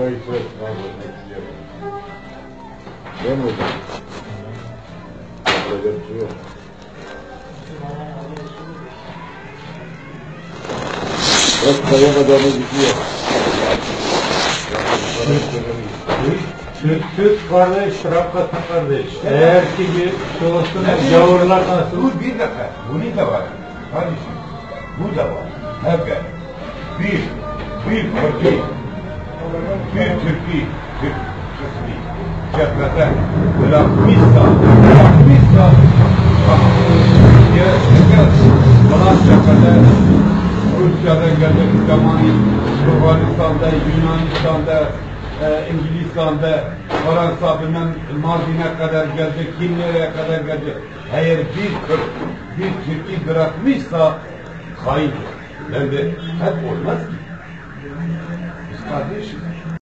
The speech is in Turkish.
Değil mi hocam? Böyle bir yok. Bak kayamadanı gidiyor. Türk, Türk kardeş, Trabzon kardeş. Eğer ki bir olsun, gavurlar nasıl? Dur bir dakika. Bunu da var. Kardeşim. Bu da var. Evet. Bir. Bir Türkiye. Bir Türkiye. Türk kısmı. Cephede bırakmışsa, bırakmışsa bak, gerçekten falan cephede Rusya'da geldik zamanı Afganistan'da, Yunanistan'da, e, İngilistan'da, Mardin'e kadar geldik, kim nereye kadar geldik. Eğer bir Türk, bir Türk'ü bırakmışsa haindir. Ben de hep olmaz ki. Paris